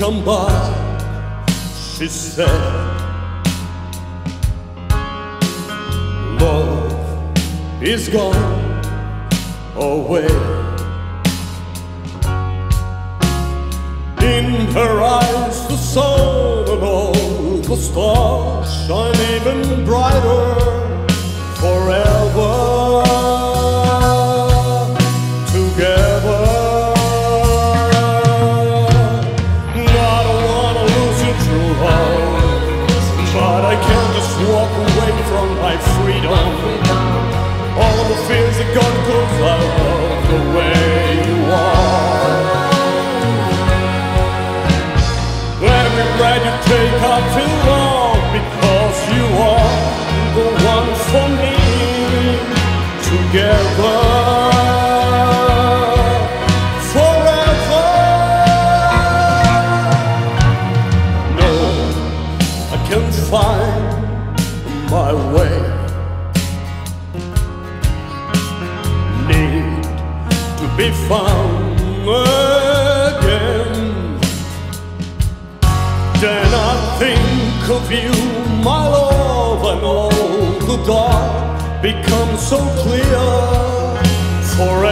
come back, she said. Love is gone away. In her eyes, the sun and all the stars shine even brighter forever. be found again. Then I think of you, my love, and all the dark becomes so clear forever.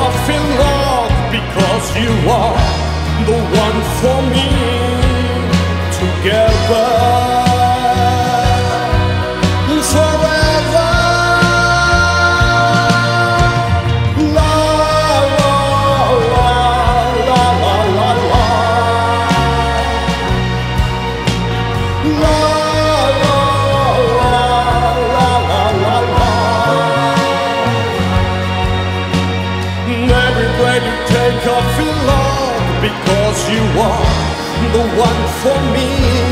not feel wrong because you are the one for me together. the one for me.